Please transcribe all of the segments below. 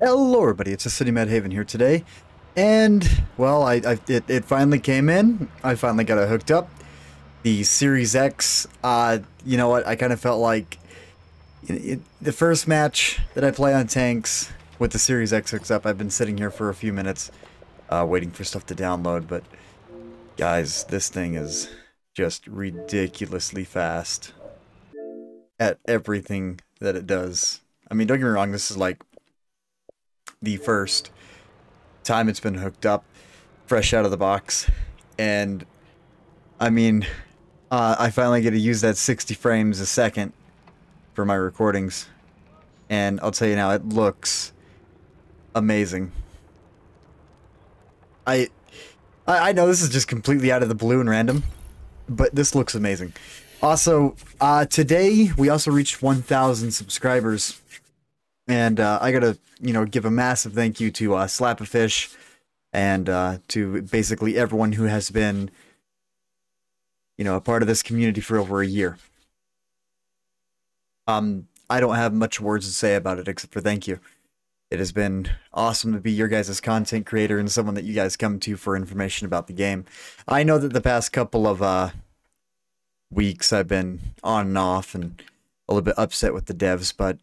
Hello everybody, it's a City Mad Haven here today, and, well, I, I it, it finally came in, I finally got it hooked up, the Series X, uh, you know what, I kind of felt like, it, it, the first match that I play on tanks with the Series X hooked up, I've been sitting here for a few minutes, uh, waiting for stuff to download, but, guys, this thing is just ridiculously fast at everything that it does. I mean, don't get me wrong, this is like the first time it's been hooked up, fresh out of the box. And, I mean, uh, I finally get to use that 60 frames a second for my recordings. And I'll tell you now, it looks amazing. I, I, I know this is just completely out of the blue and random, but this looks amazing. Also, uh, today we also reached 1,000 subscribers and uh, I gotta, you know, give a massive thank you to uh, Slap a Fish and uh, to basically everyone who has been, you know, a part of this community for over a year. Um, I don't have much words to say about it except for thank you. It has been awesome to be your guys' content creator and someone that you guys come to for information about the game. I know that the past couple of uh, weeks I've been on and off and a little bit upset with the devs, but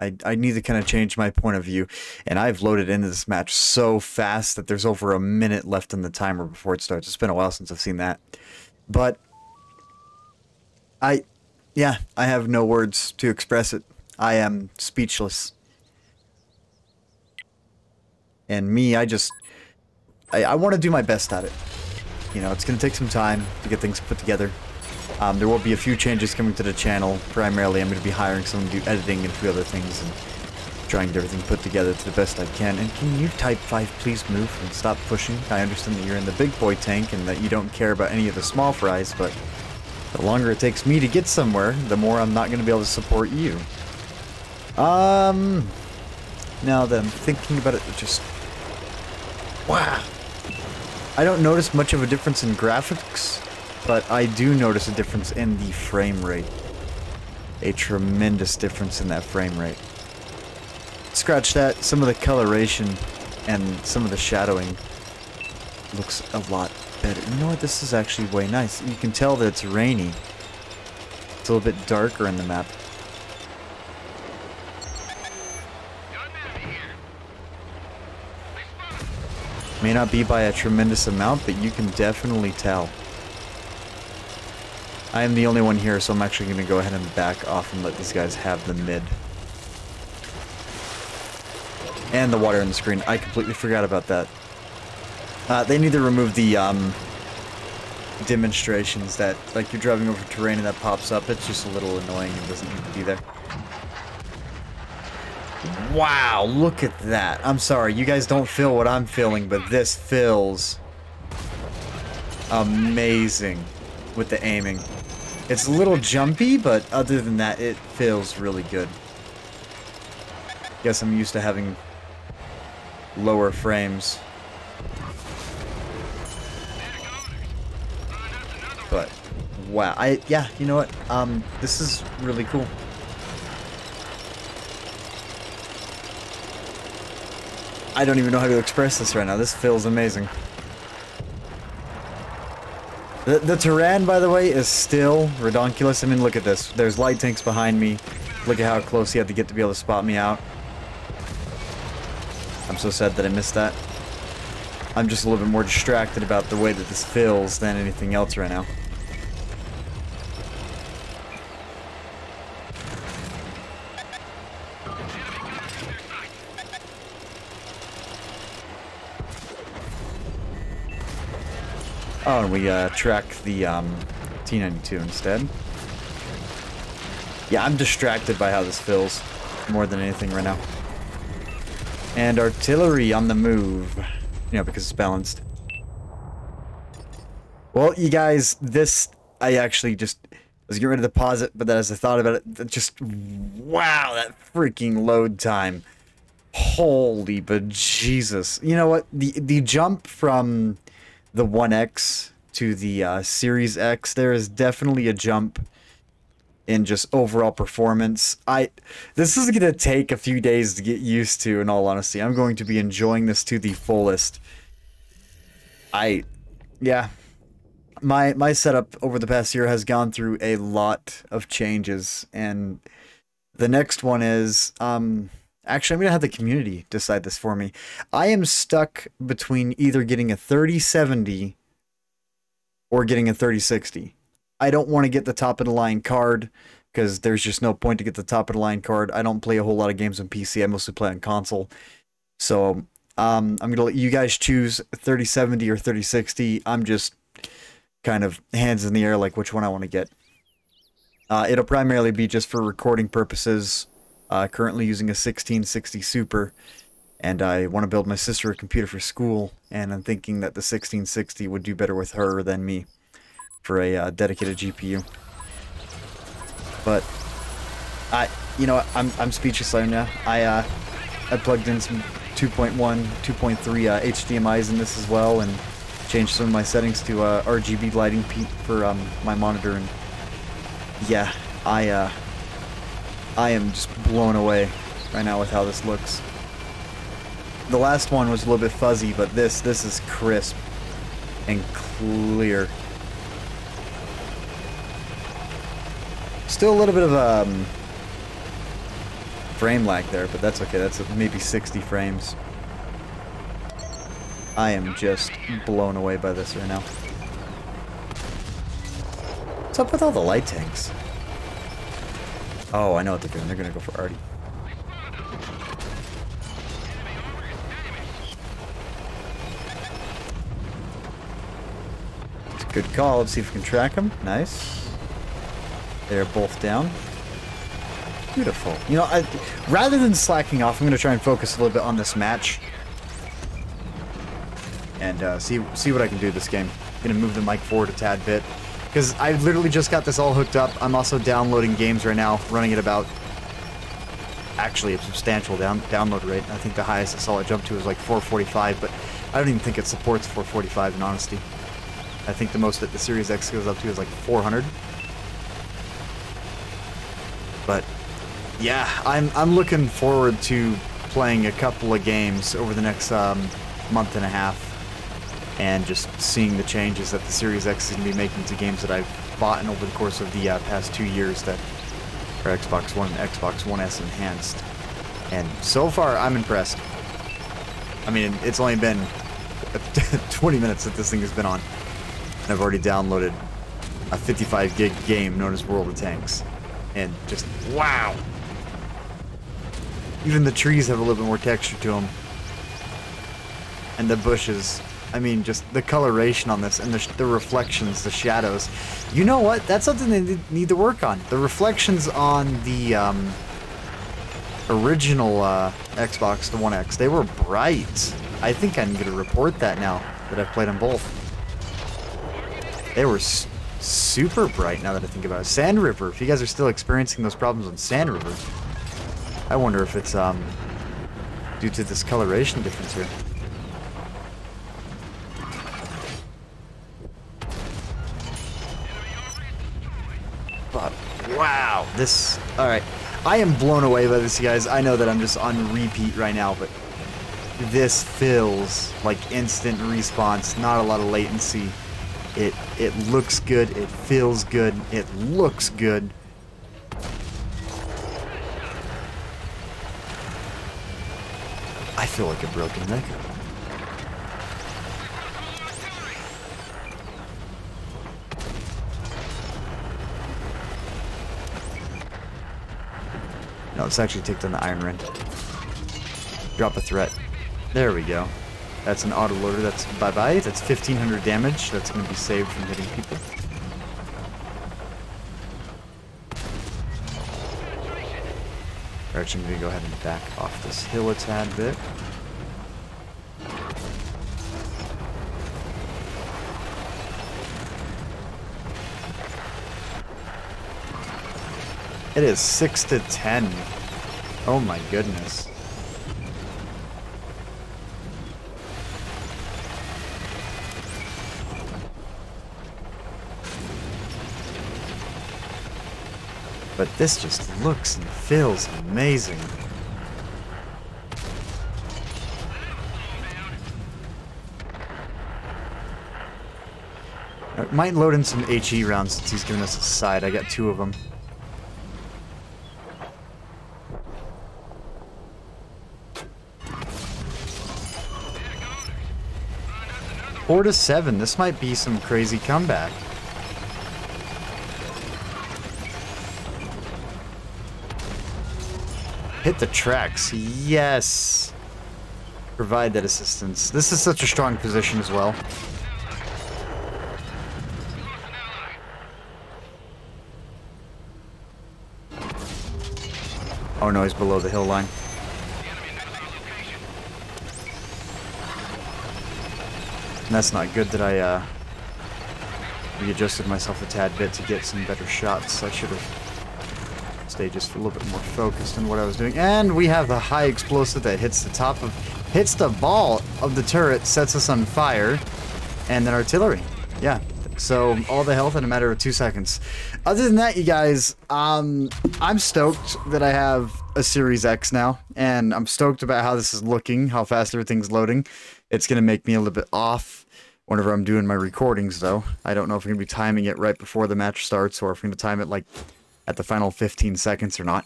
I, I need to kind of change my point of view. And I've loaded into this match so fast that there's over a minute left in the timer before it starts. It's been a while since I've seen that. But I, yeah, I have no words to express it. I am speechless. And me, I just, I, I want to do my best at it. You know, it's going to take some time to get things put together. Um, there will be a few changes coming to the channel. Primarily, I'm going to be hiring someone to do editing and a few other things and trying to get everything put together to the best I can. And can you type 5 please move and stop pushing? I understand that you're in the big boy tank and that you don't care about any of the small fries, but the longer it takes me to get somewhere, the more I'm not going to be able to support you. Um, now that I'm thinking about it, it just... Wow. I don't notice much of a difference in graphics but I do notice a difference in the frame rate. A tremendous difference in that frame rate. Scratch that, some of the coloration and some of the shadowing looks a lot better. You know what, this is actually way nice. You can tell that it's rainy. It's a little bit darker in the map. May not be by a tremendous amount, but you can definitely tell. I am the only one here, so I'm actually going to go ahead and back off and let these guys have the mid. And the water in the screen. I completely forgot about that. Uh, they need to remove the um, demonstrations that, like, you're driving over terrain and that pops up. It's just a little annoying and doesn't need to be there. Wow, look at that. I'm sorry, you guys don't feel what I'm feeling, but this feels amazing with the aiming. It's a little jumpy, but other than that, it feels really good. Guess I'm used to having lower frames. But, wow. I, yeah, you know what? Um, this is really cool. I don't even know how to express this right now. This feels amazing. The, the Terran, by the way, is still redonkulous. I mean, look at this. There's light tanks behind me. Look at how close he had to get to be able to spot me out. I'm so sad that I missed that. I'm just a little bit more distracted about the way that this feels than anything else right now. Oh, and we uh, track the um, T-92 instead. Yeah, I'm distracted by how this feels more than anything right now. And artillery on the move. You know, because it's balanced. Well, you guys, this, I actually just was getting ready to pause it, but then as I thought about it, just, wow, that freaking load time. Holy but Jesus. You know what? The the jump from the 1X to the uh, Series X, there is definitely a jump in just overall performance. I this is going to take a few days to get used to in all honesty. I'm going to be enjoying this to the fullest. I yeah. My my setup over the past year has gone through a lot of changes and the next one is um actually I'm going to have the community decide this for me. I am stuck between either getting a 3070 or getting a 3060. I don't want to get the top of the line card because there's just no point to get the top of the line card. I don't play a whole lot of games on PC. I mostly play on console. So um, I'm going to let you guys choose 3070 or 3060. I'm just kind of hands in the air like which one I want to get. Uh, it'll primarily be just for recording purposes. Uh, currently using a 1660 Super, and I want to build my sister a computer for school, and I'm thinking that the 1660 would do better with her than me for a uh, dedicated GPU. But I, you know, I'm I'm speechless right now. I uh, I plugged in some 2.1, 2.3 uh, HDMI's in this as well, and changed some of my settings to uh, RGB lighting for um, my monitor, and yeah, I uh, I am just blown away right now with how this looks. The last one was a little bit fuzzy, but this this is crisp and clear. Still a little bit of um, frame lag there, but that's okay. That's maybe 60 frames. I am just blown away by this right now. What's up with all the light tanks? Oh, I know what they're doing. They're gonna go for Artie. It's a good call. Let's see if we can track them. Nice. They're both down. Beautiful. You know, I, rather than slacking off, I'm going to try and focus a little bit on this match. And uh, see see what I can do this game. to move the mic forward a tad bit because I literally just got this all hooked up. I'm also downloading games right now, running at about actually a substantial down download rate. I think the highest I saw it jump to was like 445, but I don't even think it supports 445 in honesty. I think the most that the Series X goes up to is like 400. But yeah, I'm I'm looking forward to playing a couple of games over the next um, month and a half and just seeing the changes that the Series X is going to be making to games that I've bought in over the course of the uh, past two years that are Xbox One and Xbox One S enhanced. And so far, I'm impressed. I mean, it's only been 20 minutes that this thing has been on. And I've already downloaded a 55 gig game known as World of Tanks. And just, wow! Even the trees have a little bit more texture to them. And the bushes I mean, just the coloration on this and the, the reflections, the shadows. You know what? That's something they need to work on. The reflections on the um, original uh, Xbox, the One X, they were bright. I think I'm going to report that now that I've played them both. They were super bright now that I think about it. Sand River, if you guys are still experiencing those problems on Sand River, I wonder if it's um, due to this coloration difference here. Wow, this, all right. I am blown away by this, you guys. I know that I'm just on repeat right now, but this feels like instant response, not a lot of latency. It it looks good, it feels good, it looks good. I feel like a broken record. No, let's actually take down the Iron Rend. Drop a threat. There we go. That's an autoloader. That's bye-bye. That's 1,500 damage. That's going to be saved from hitting people. We're actually going to go ahead and back off this hill a tad bit. It is 6 to 10. Oh my goodness. But this just looks and feels amazing. Might load in some HE rounds since he's giving us a side. I got two of them. Four to seven. This might be some crazy comeback. Hit the tracks. Yes. Provide that assistance. This is such a strong position as well. Oh no, he's below the hill line. And that's not good that I uh, readjusted myself a tad bit to get some better shots. I should have stayed just a little bit more focused on what I was doing. And we have the high explosive that hits the top of, hits the ball of the turret, sets us on fire, and then artillery. Yeah, so all the health in a matter of two seconds. Other than that, you guys, um, I'm stoked that I have a Series X now, and I'm stoked about how this is looking, how fast everything's loading. It's gonna make me a little bit off whenever I'm doing my recordings, though. I don't know if I'm gonna be timing it right before the match starts, or if I'm gonna time it like at the final 15 seconds or not.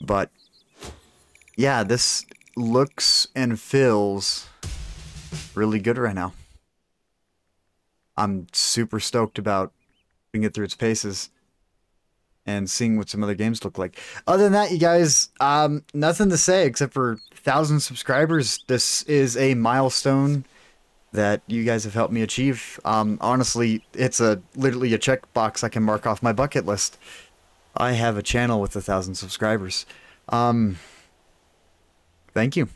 But yeah, this looks and feels really good right now. I'm super stoked about putting it through its paces and seeing what some other games look like. Other than that, you guys, um, nothing to say except for thousand subscribers. This is a milestone that you guys have helped me achieve. Um, honestly, it's a literally a checkbox I can mark off my bucket list. I have a channel with a thousand subscribers. Um, thank you.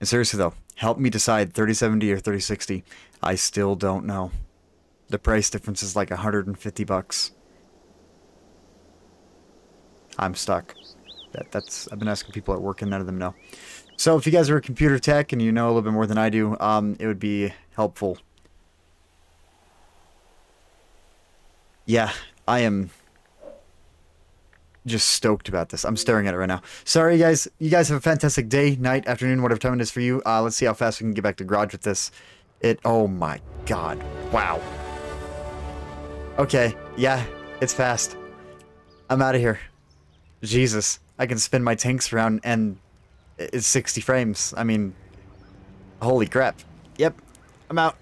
And seriously though, help me decide 3070 or 3060. I still don't know. The price difference is like 150 bucks. I'm stuck. That, that's I've been asking people at work and none of them know. So if you guys are a computer tech and you know a little bit more than I do, um, it would be helpful. Yeah, I am just stoked about this. I'm staring at it right now. Sorry, guys. You guys have a fantastic day, night, afternoon, whatever time it is for you. Uh, let's see how fast we can get back to garage with this. It, oh my god. Wow. Okay, yeah, it's fast. I'm out of here. Jesus, I can spin my tanks around and it's 60 frames. I mean, holy crap. Yep, I'm out.